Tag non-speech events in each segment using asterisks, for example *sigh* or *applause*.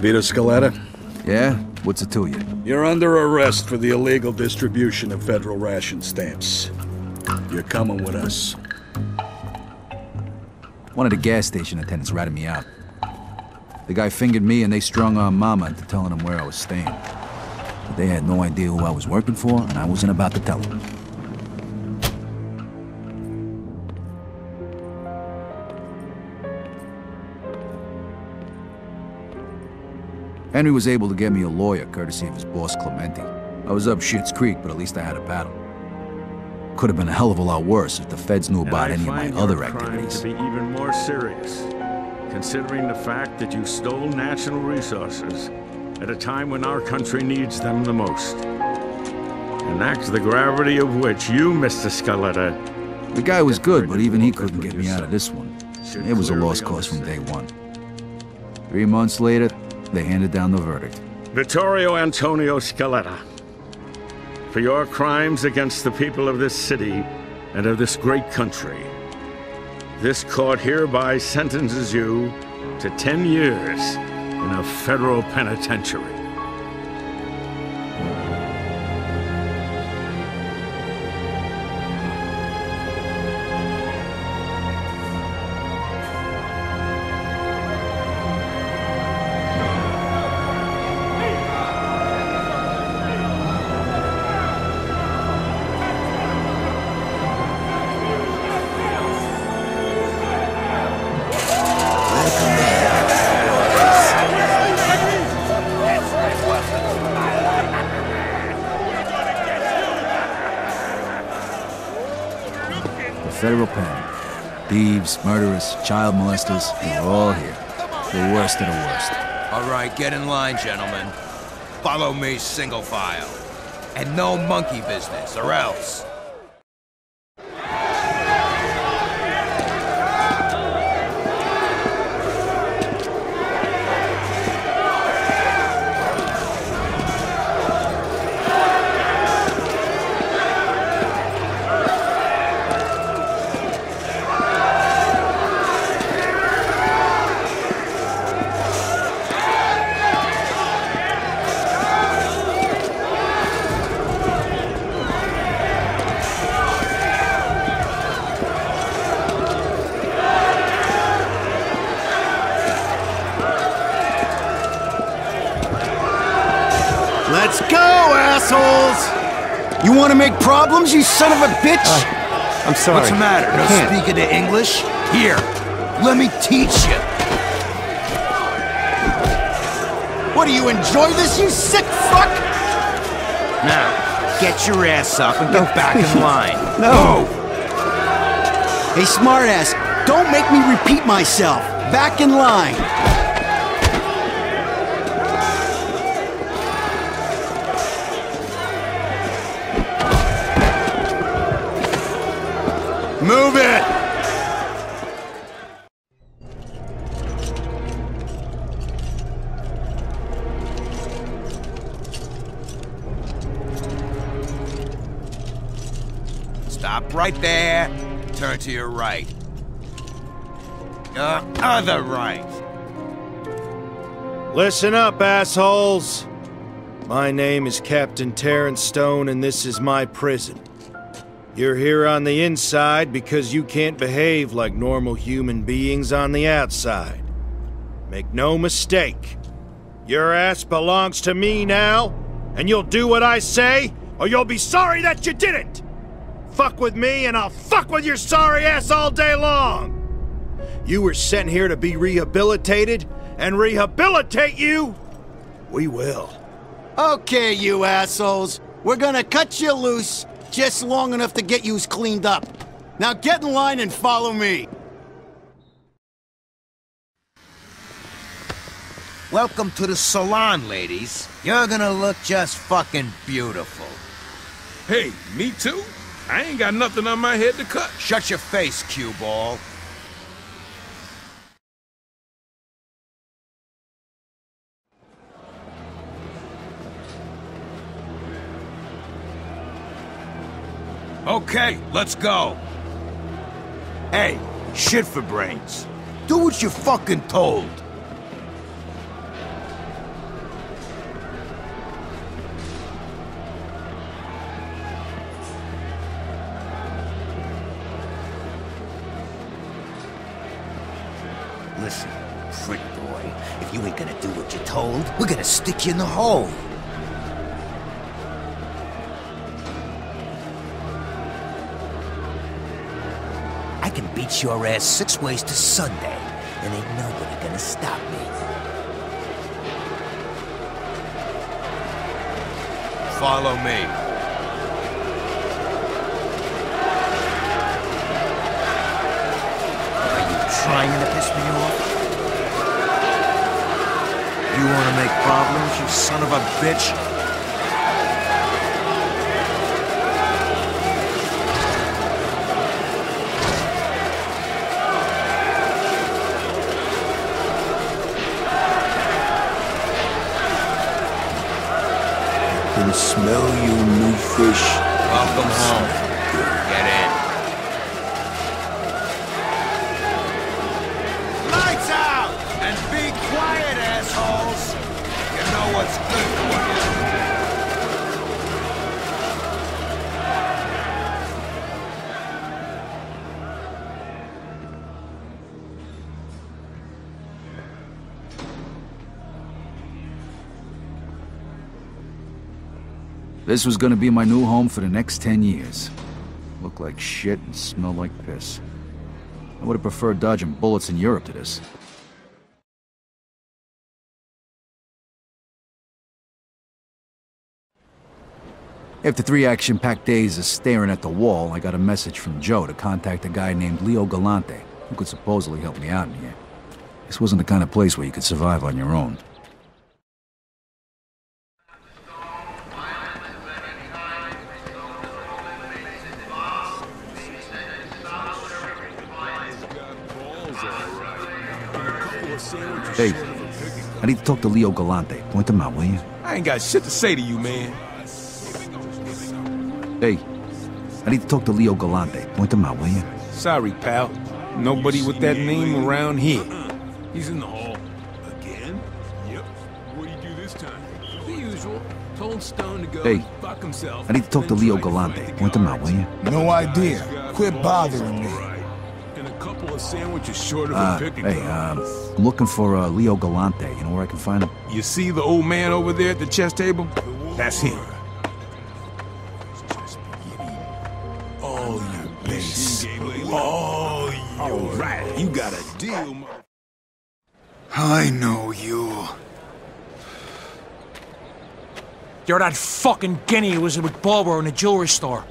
Vito Scaletta? Yeah? What's it to you? You're under arrest for the illegal distribution of federal ration stamps. You're coming with us. One of the gas station attendants ratted me out. The guy fingered me and they strung on Mama into telling him where I was staying. But they had no idea who I was working for, and I wasn't about to tell them. Henry was able to get me a lawyer, courtesy of his boss, Clemente. I was up Shit's Creek, but at least I had a battle. Could have been a hell of a lot worse if the feds knew about any of my other activities. to be even more serious, considering the fact that you stole national resources at a time when our country needs them the most. An act the gravity of which you, Mr. Scaletta, The guy was good, but even he couldn't get me out of this one. It was a lost cause from day one. Three months later, they handed down the verdict. Vittorio Antonio Scaletta, for your crimes against the people of this city and of this great country. This court hereby sentences you to 10 years in a federal penitentiary. Thieves, murderers, child molesters, they were all here. The worst of the worst. All right, get in line, gentlemen. Follow me single file. And no monkey business, or else. Let's go, assholes! You want to make problems, you son of a bitch? Uh, I'm sorry. What's the matter? No can't. speaking to English? Here, let me teach you. what do you enjoy this, you sick fuck? Now, get your ass up and get back in *laughs* line. No. Hey, smartass, don't make me repeat myself. Back in line. Move it! Stop right there. Turn to your right. Your other right. Listen up, assholes. My name is Captain Terrence Stone, and this is my prison. You're here on the inside because you can't behave like normal human beings on the outside. Make no mistake. Your ass belongs to me now, and you'll do what I say, or you'll be sorry that you didn't! Fuck with me, and I'll fuck with your sorry ass all day long! You were sent here to be rehabilitated, and rehabilitate you, we will. Okay, you assholes. We're gonna cut you loose just long enough to get yous cleaned up. Now get in line and follow me. Welcome to the salon, ladies. You're gonna look just fucking beautiful. Hey, me too? I ain't got nothing on my head to cut. Shut your face, cue ball. Okay, let's go. Hey, shit for brains. Do what you're fucking told. Listen, freak boy, if you ain't gonna do what you're told, we're gonna stick you in the hole. Beat your ass six ways to Sunday, and ain't nobody gonna stop me. Follow me. Are you trying to piss me off? You wanna make problems, you son of a bitch? Smell you, new fish. Welcome home. This was gonna be my new home for the next 10 years. Looked like shit and smelled like piss. I would have preferred dodging bullets in Europe to this. After three action-packed days of staring at the wall, I got a message from Joe to contact a guy named Leo Galante, who could supposedly help me out in here. This wasn't the kind of place where you could survive on your own. Hey, I need to talk to Leo Galante. Point him out, will you? I ain't got shit to say to you, man. Hey, I need to talk to Leo Galante. Point him out, will you? Sorry, pal. Nobody with that name around here. He's in the hall. Again? Yep. What do you do this time? The usual. Told Stone to go Hey, and fuck himself. I need to talk to Leo Galante. the Point him out, will you? No idea. Quit bothering me. Alright. And a couple of sandwiches short of Uh, a picking hey, um, I'm looking for uh, Leo Galante. You know where I can find him? You see the old man over there at the chess table? That's him. All your base. All All right. You got a deal, mo- I know you. You're that fucking guinea who was with Barbaro in the jewelry store.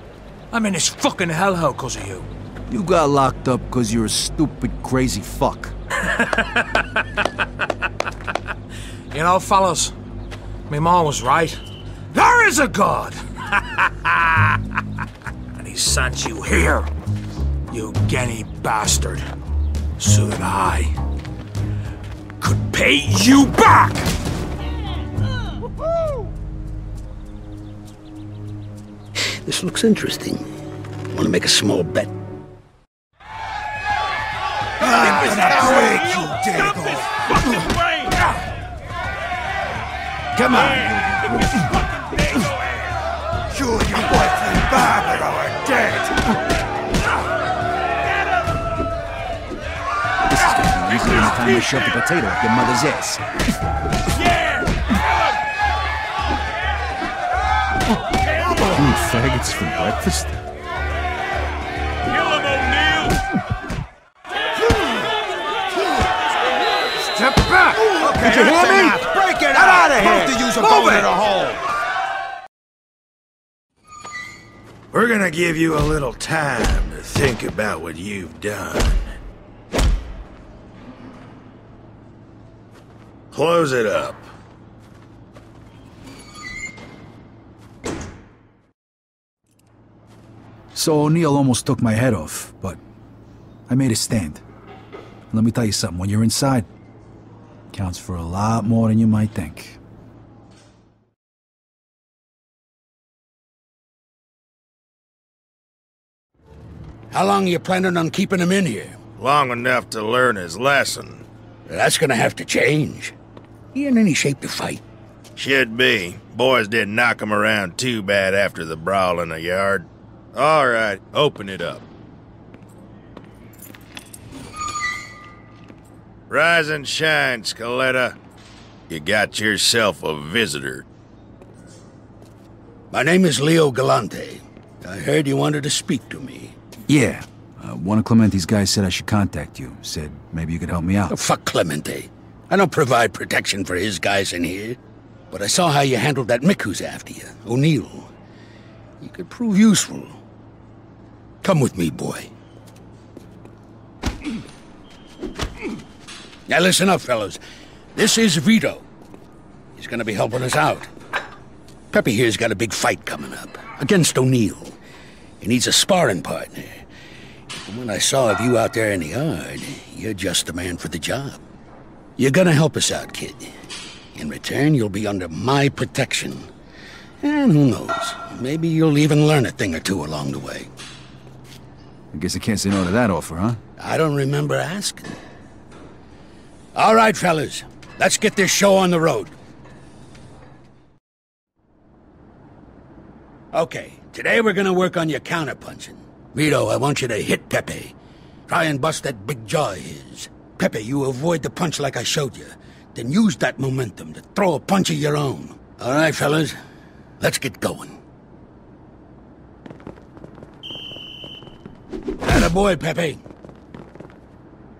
I'm in this fucking hellhole because of you. You got locked up because you're a stupid, crazy fuck. *laughs* You know, fellas, my mom was right. There is a God! *laughs* and he sent you here, you guinea bastard, so that I could pay you back! This looks interesting. Want to make a small bet? Break you, Dago. Come on! You and your boyfriend Barbaro are dead. This is gonna be easier than the time I shoved a potato up your mother's ass. Yeah! You faggots for breakfast? Okay, Did you hear me? enough. Break it Get out! out of here! Both of yous are Move going it! to the hole! We're gonna give you a little time to think about what you've done. Close it up. So O'Neill almost took my head off, but I made a stand. Let me tell you something, when you're inside, counts for a lot more than you might think. How long are you planning on keeping him in here? Long enough to learn his lesson. That's gonna have to change. He in any shape to fight? Should be. Boys didn't knock him around too bad after the brawl in the yard. All right, open it up. Rise and shine, Scaletta. You got yourself a visitor. My name is Leo Galante. I heard you wanted to speak to me. Yeah. Uh, one of Clemente's guys said I should contact you. Said maybe you could help me out. Oh, fuck Clemente. I don't provide protection for his guys in here. But I saw how you handled that Mick who's after you, O'Neill. You could prove useful. Come with me, boy. Now listen up, fellas. This is Vito. He's gonna be helping us out. Pepe here's got a big fight coming up against O'Neill. He needs a sparring partner. And when I saw of you out there in the yard, you're just the man for the job. You're gonna help us out, kid. In return, you'll be under my protection. And who knows, maybe you'll even learn a thing or two along the way. I guess I can't say no to that offer, huh? I don't remember asking. All right, fellas, let's get this show on the road. Okay, today we're gonna work on your counterpunching. Vito, I want you to hit Pepe. Try and bust that big jaw of his. Pepe, you avoid the punch like I showed you. Then use that momentum to throw a punch of your own. All right, fellas, let's get going. Atta boy, Pepe.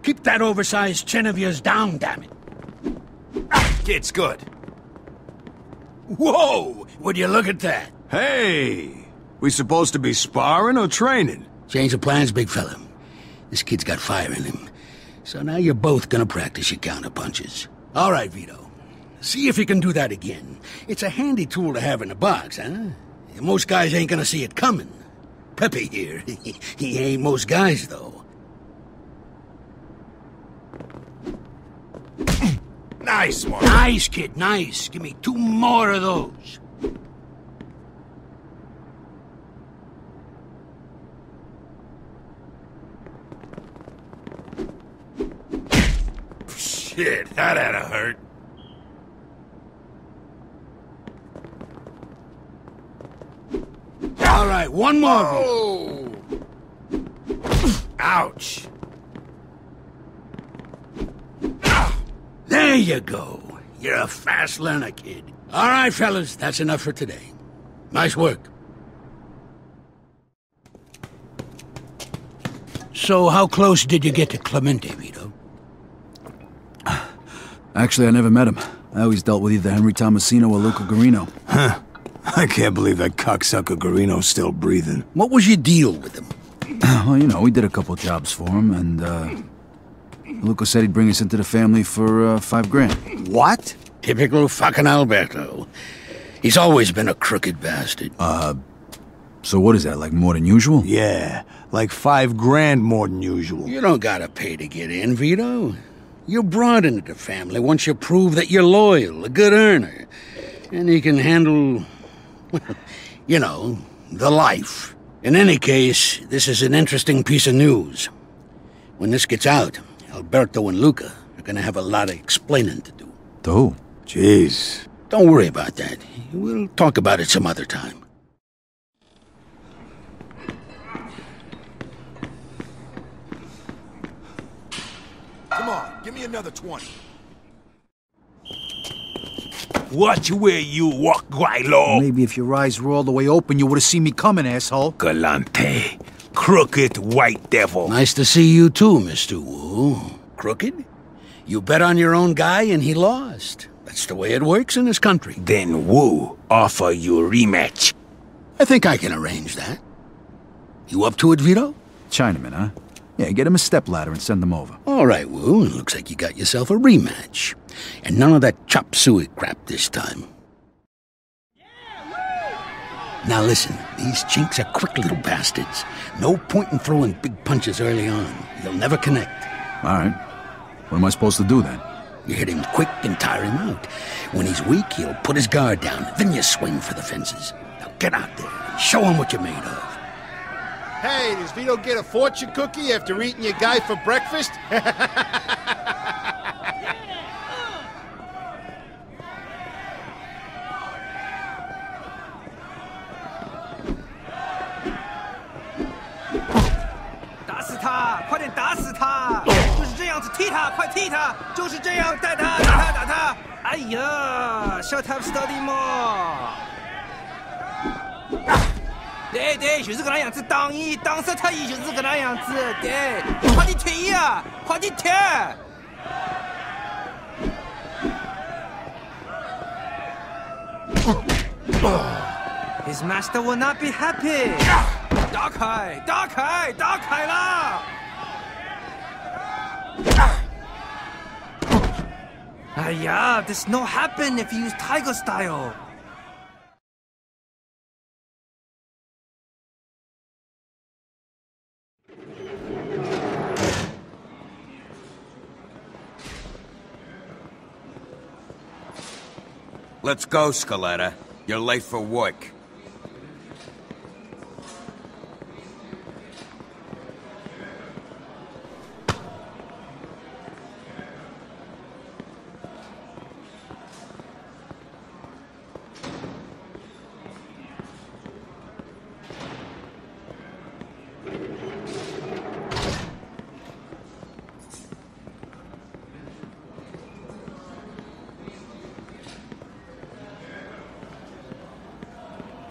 Keep that oversized chin of yours down, damn it. Ah, it's good. Whoa! Would you look at that? Hey! We supposed to be sparring or training? Change of plans, big fella. This kid's got fire in him. So now you're both gonna practice your counterpunches. All right, Vito. See if you can do that again. It's a handy tool to have in the box, huh? Most guys ain't gonna see it coming. Pepe here, *laughs* he ain't most guys, though. Nice one. Nice, kid, nice. Give me two more of those. Shit, that had to hurt. All right, one more. Ouch. There you go. You're a fast learner, kid. All right, fellas, that's enough for today. Nice work. So, how close did you get to Clemente, Vito? *sighs* Actually, I never met him. I always dealt with either Henry Tomasino or Luca Gurino. Huh. I can't believe that cocksucker Gurino's still breathing. What was your deal with him? *sighs* well, you know, we did a couple jobs for him, and, uh... Luca said he'd bring us into the family for, uh, five grand. What? Typical fucking Alberto. He's always been a crooked bastard. Uh... So what is that, like more than usual? Yeah, like five grand more than usual. You don't gotta pay to get in, Vito. You're brought into the family once you prove that you're loyal, a good earner, and you can handle, *laughs* you know, the life. In any case, this is an interesting piece of news. When this gets out, Alberto and Luca are gonna have a lot of explaining to do. To who? Jeez. Don't worry about that. We'll talk about it some other time. Come on, give me another 20. Watch where you walk, Guaylo. Maybe if your eyes were all the way open, you would have seen me coming, asshole. Galante. Crooked white devil. Nice to see you too, Mr. Wu. Crooked? You bet on your own guy and he lost. That's the way it works in this country. Then Wu offer you a rematch. I think I can arrange that. You up to it, Vito? Chinaman, huh? Yeah, get him a stepladder and send him over. All right, Wu. Looks like you got yourself a rematch. And none of that chop suey crap this time. Now listen, these chinks are quick little bastards. No point in throwing big punches early on. You'll never connect. All right. What am I supposed to do then? You hit him quick and tire him out. When he's weak, he'll put his guard down. Then you swing for the fences. Now get out there and show him what you're made of. Hey, does Vito get a fortune cookie after eating your guy for breakfast? *laughs* 打死他就是这样子踢他，快踢他！就是这样，带他，打他，打他！哎呀，shut up study more。对对，就是个那样子，当一当死他一就是个那样子，对，快点踢呀，快点踢！His master will not be happy。打开，打开，打开啦！哎呀，this no happen if you use tiger style. Let's go, Scaletta. You're late for work.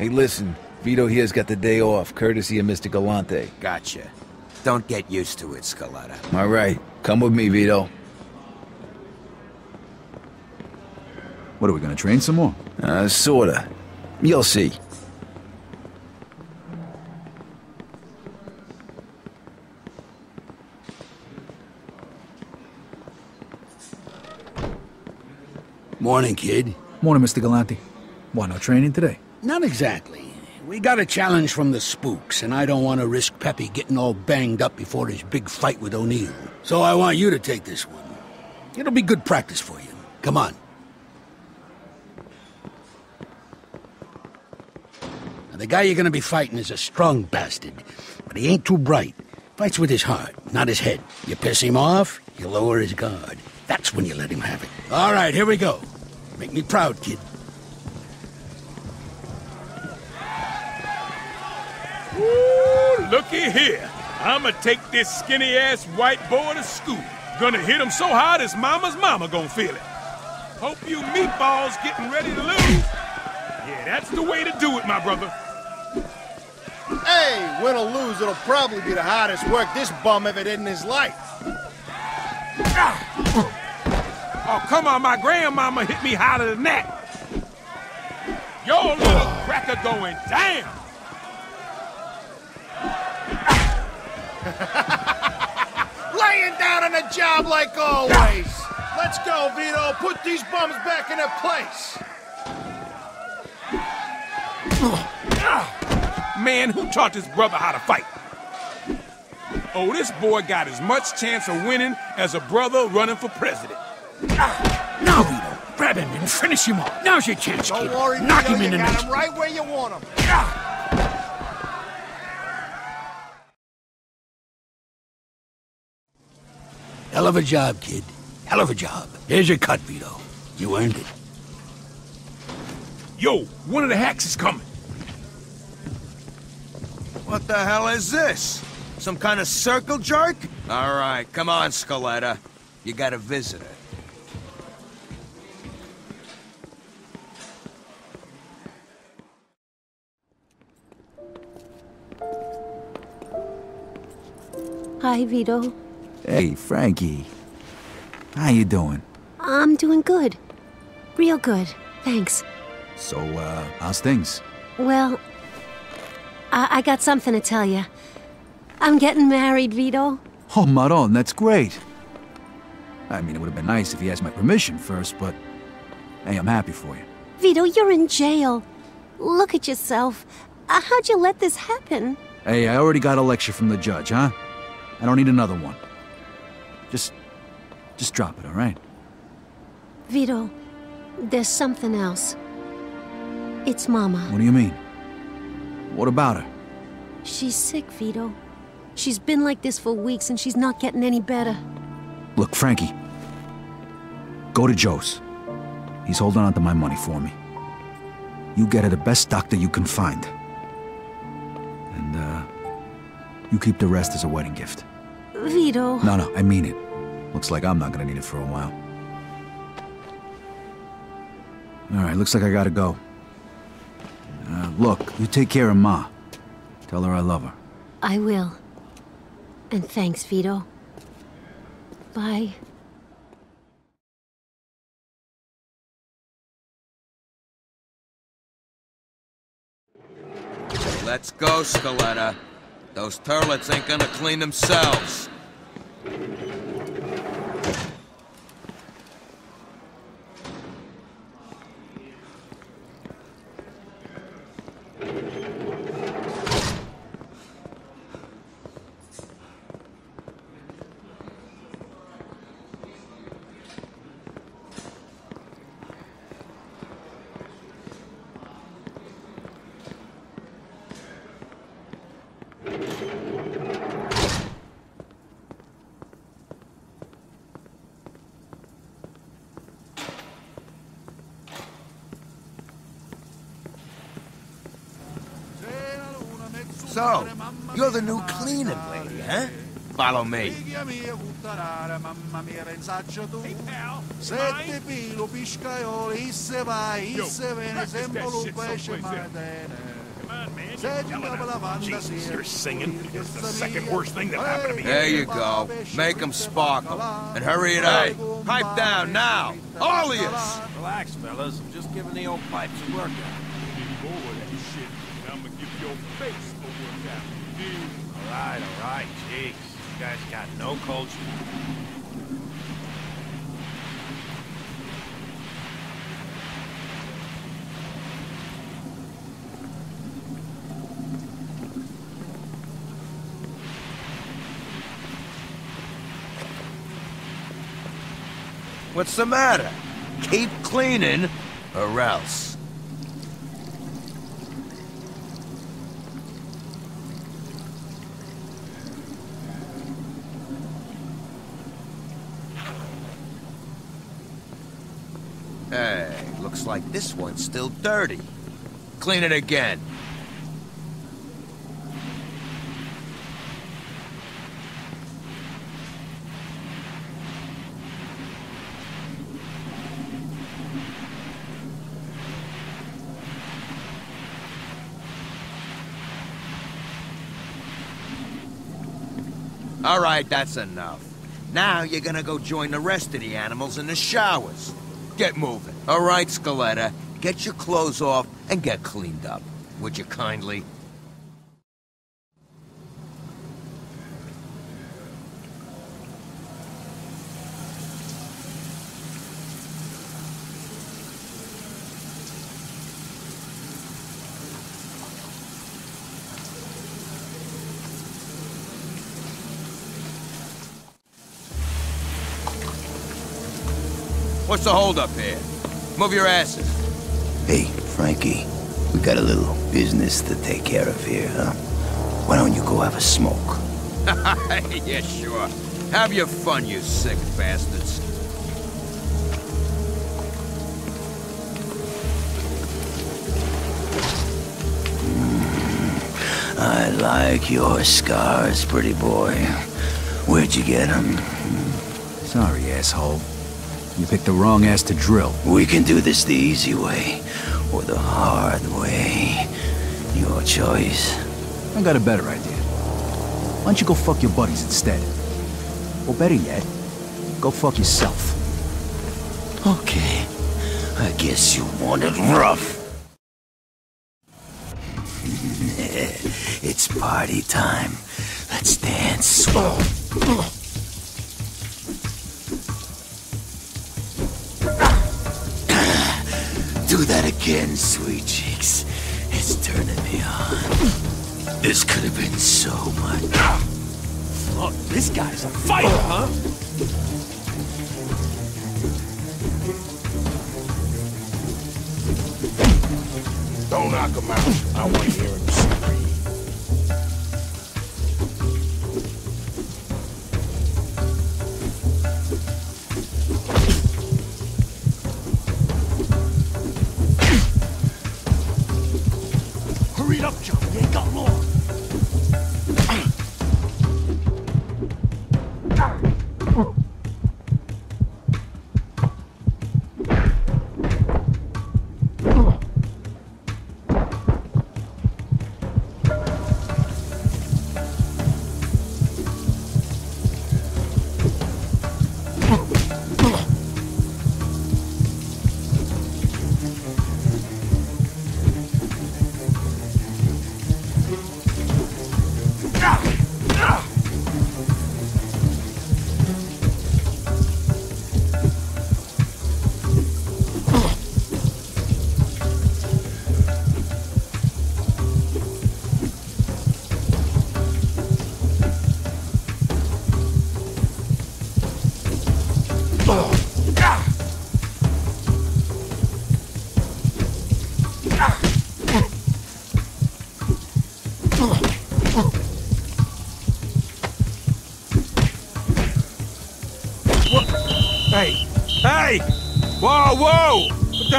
Hey, listen. Vito here's got the day off, courtesy of Mr. Galante. Gotcha. Don't get used to it, Scaletta. All right. Come with me, Vito. What, are we gonna train some more? Uh, sorta. You'll see. Morning, kid. Morning, Mr. Galante. Why, no training today? Not exactly. We got a challenge from the spooks, and I don't want to risk Pepe getting all banged up before his big fight with O'Neill. So I want you to take this one. It'll be good practice for you. Come on. Now, the guy you're gonna be fighting is a strong bastard, but he ain't too bright. Fights with his heart, not his head. You piss him off, you lower his guard. That's when you let him have it. All right, here we go. Make me proud, kid. Ooh, looky here. I'ma take this skinny-ass white boy to school. Gonna hit him so hard his mama's mama gonna feel it. Hope you meatballs getting ready to lose. Yeah, that's the way to do it, my brother. Hey, win or lose, it'll probably be the hardest work this bum ever did in his life. Ah. Oh, come on, my grandmama hit me harder than that. Your little cracker going down. *laughs* Laying down on a job like always. Let's go, Vito. Put these bums back in their place. *sighs* Man, who taught this brother how to fight? Oh, this boy got as much chance of winning as a brother running for president. Ah, now, Vito, grab him and finish him off. Now's your chance, Don't kid. worry, Knock Vito, him in you the got nuts. him right where you want him. Ah. Hell of a job, kid. Hell of a job. Here's your cut, Vito. You earned it. Yo, one of the hacks is coming. What the hell is this? Some kind of circle jerk? All right, come on, Scaletta. You got a visitor. Hi, Vito. Hey, Frankie. How you doing? I'm doing good. Real good, thanks. So, uh, how's things? Well, I, I got something to tell you. I'm getting married, Vito. Oh, Maron, that's great. I mean, it would have been nice if he asked my permission first, but... Hey, I'm happy for you. Vito, you're in jail. Look at yourself. Uh, how'd you let this happen? Hey, I already got a lecture from the judge, huh? I don't need another one. Just... just drop it, all right? Vito, there's something else. It's Mama. What do you mean? What about her? She's sick, Vito. She's been like this for weeks and she's not getting any better. Look, Frankie. Go to Joe's. He's holding on to my money for me. You get her the best doctor you can find. And, uh... You keep the rest as a wedding gift. Vito. No, no, I mean it. Looks like I'm not gonna need it for a while. Alright, looks like I gotta go. Uh, look, you take care of Ma. Tell her I love her. I will. And thanks, Vito. Bye. Let's go, Scaletta. Those turlets ain't gonna clean themselves. So, you're the new cleaning lady, huh? Follow me. Sette filo, piscaioli, isse vai, isse vene, sempre pesce maledene. Jesus, you're singing. It's the second worst thing that happened to me. There you go. Make them sparkle. And hurry it up. Pipe down now. All of you. Relax, fellas. I'm just giving the old pipes a workout. More of that shit, and I'm gonna give your face a workout. All right, all right. Jeez, you guys got no culture. What's the matter? Keep cleaning, or else. Hey, looks like this one's still dirty. Clean it again. All right, that's enough. Now you're gonna go join the rest of the animals in the showers. Get moving. All right, Scaletta. Get your clothes off and get cleaned up. Would you kindly? What's the holdup here? Move your asses. Hey, Frankie, we got a little business to take care of here, huh? Why don't you go have a smoke? *laughs* yeah, sure. Have your fun, you sick bastards. Mm, I like your scars, pretty boy. Where'd you get them? Sorry, asshole. You picked the wrong ass to drill. We can do this the easy way, or the hard way. Your choice. I got a better idea. Why don't you go fuck your buddies instead? Or better yet, go fuck yourself. Okay. I guess you want it rough. *laughs* it's party time. Let's dance. *laughs* Do that again, sweet cheeks. It's turning me on. This could have been so much. Look, this guy's a fighter, huh? Don't knock him out. I want to hear him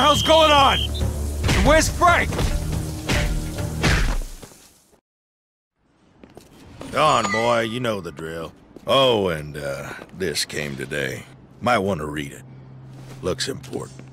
hell's going on? And where's Frank? On, boy, you know the drill. Oh, and, uh, this came today. Might want to read it. Looks important.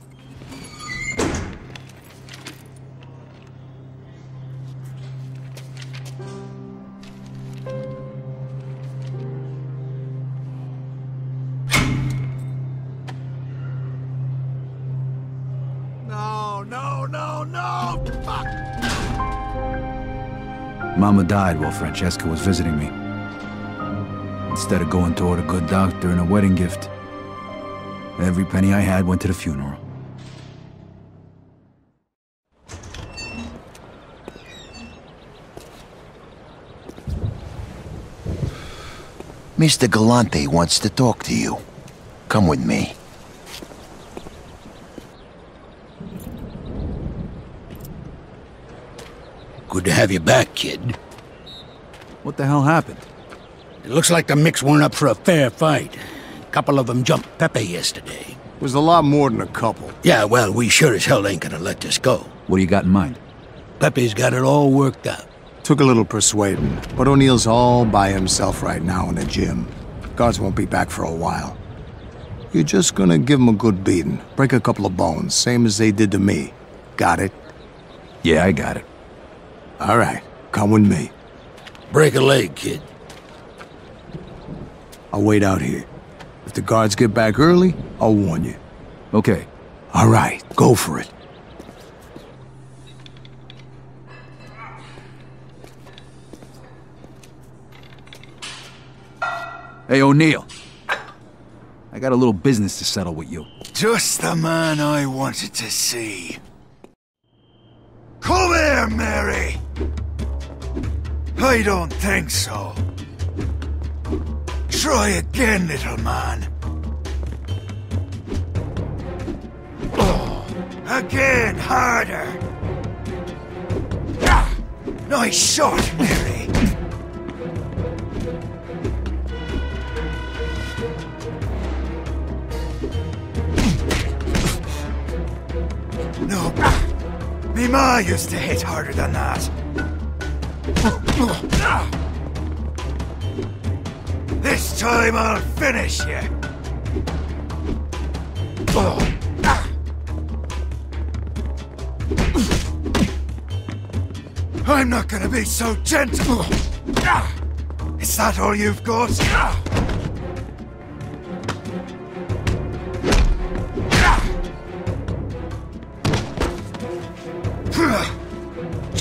Mama died while Francesca was visiting me. Instead of going toward a good doctor and a wedding gift, every penny I had went to the funeral. Mr. Galante wants to talk to you. Come with me. To have you back, kid. What the hell happened? It looks like the Micks weren't up for a fair fight. A couple of them jumped Pepe yesterday. It Was a lot more than a couple. Yeah, well, we sure as hell ain't gonna let this go. What do you got in mind? Pepe's got it all worked out. Took a little persuading, but O'Neill's all by himself right now in the gym. Guards won't be back for a while. You're just gonna give him a good beating. Break a couple of bones, same as they did to me. Got it? Yeah, I got it. All right, come with me. Break a leg, kid. I'll wait out here. If the guards get back early, I'll warn you. Okay. All right, go for it. Hey, O'Neill. I got a little business to settle with you. Just the man I wanted to see. Come here, Mary! I don't think so. Try again, little man. Oh, again, harder. Ah, nice shot, Mary. No, me ma used to hit harder than that. This time I'll finish you. I'm not gonna be so gentle. Is that all you've got?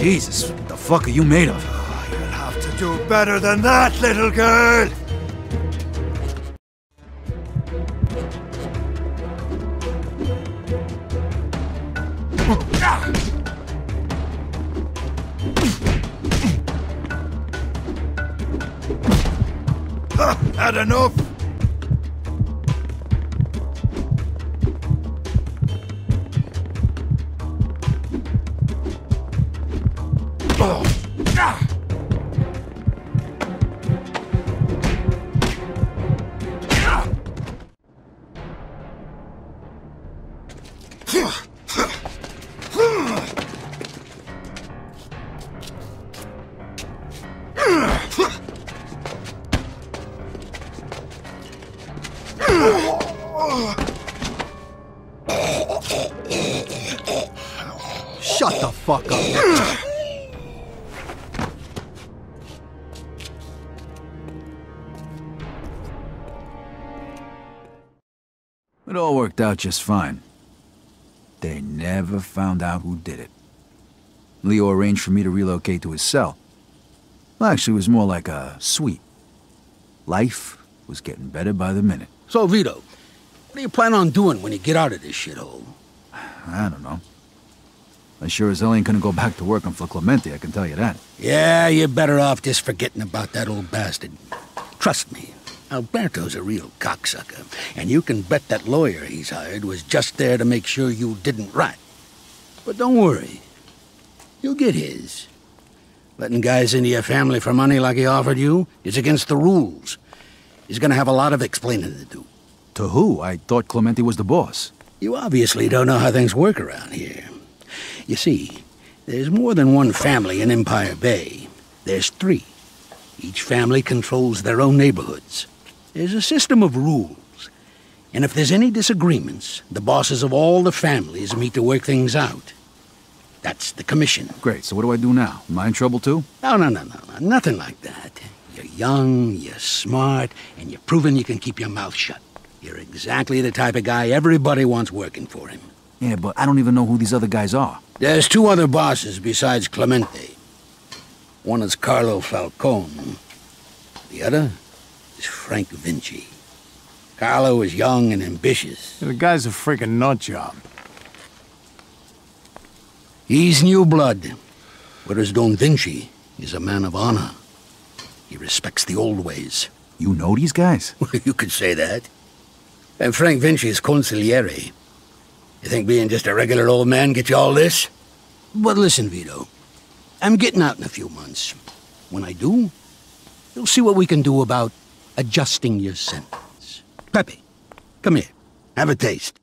Jesus, what the fuck are you made of? Ah, you'll have to do better than that, little girl. It all worked out just fine. They never found out who did it. Leo arranged for me to relocate to his cell. Well, actually, it was more like a suite. Life was getting better by the minute. So, Vito, what do you plan on doing when you get out of this shithole? I don't know. I sure as hell ain't gonna go back to working for Clemente, I can tell you that. Yeah, you're better off just forgetting about that old bastard. Trust me, Alberto's a real cocksucker, and you can bet that lawyer he's hired was just there to make sure you didn't rat. But don't worry. You'll get his. Letting guys into your family for money like he offered you is against the rules. He's gonna have a lot of explaining to do. To who? I thought Clemente was the boss. You obviously don't know how things work around here. You see, there's more than one family in Empire Bay. There's three. Each family controls their own neighborhoods. There's a system of rules. And if there's any disagreements, the bosses of all the families meet to work things out. That's the commission. Great, so what do I do now? Am I in trouble too? No, no, no, no, no. Nothing like that. You're young, you're smart, and you've proven you can keep your mouth shut. You're exactly the type of guy everybody wants working for him. Yeah, but I don't even know who these other guys are. There's two other bosses besides Clemente. One is Carlo Falcone. The other is Frank Vinci. Carlo is young and ambitious. The guy's a freaking nut job. He's new blood, whereas Don Vinci is a man of honor. He respects the old ways. You know these guys? *laughs* you could say that. And Frank Vinci is consigliere. You think being just a regular old man gets you all this? But listen, Vito. I'm getting out in a few months. When I do, you'll see what we can do about adjusting your sentence. Pepe, come here. Have a taste.